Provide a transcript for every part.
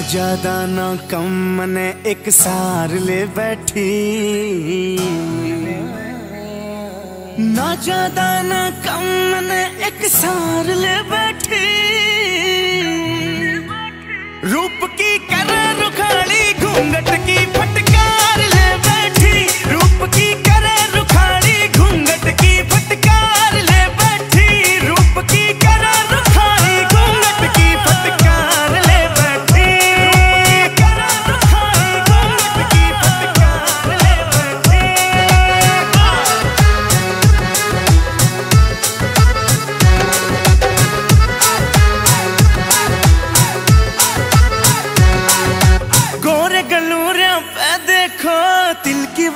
ज़्यादा ना कम, मने एक सार ले बैठी। ना ज़्यादा ना कम, मने एक सार ले बैठी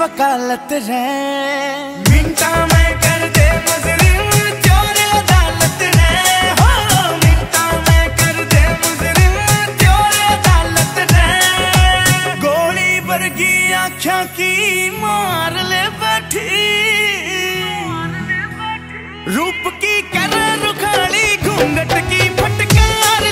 वकालत मिंटा में कर दे मुजरिम, चोर अदालत रे हो, मिंटा में कर दे मुजरिम, चोर अदालत गोली आख्या की मार ले बैठी। रूप की कर रुखाड़ी घूंघट की फटकार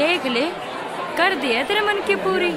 देख ले कर दिया तेरे मन की पूरी।